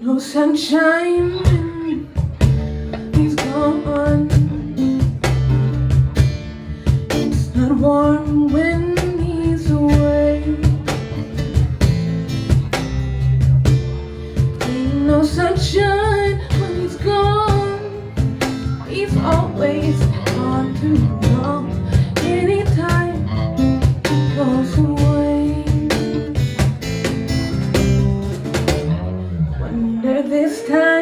No sunshine, he's gone. It's not warm wind. no sunshine when he's gone. He's always gone too long. Anytime he goes away. Wonder this time.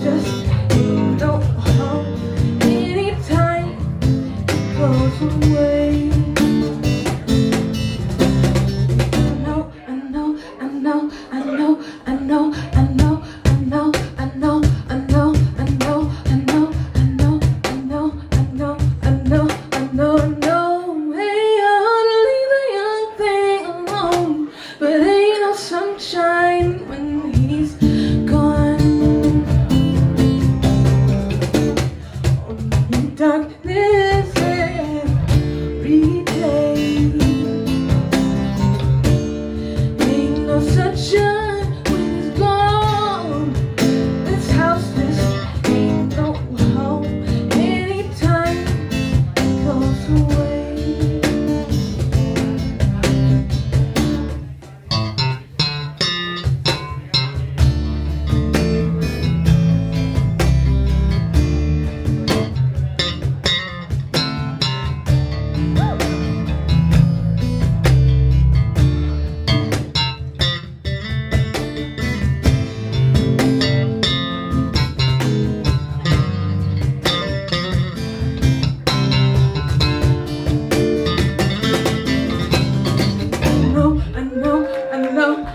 just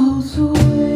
告诉你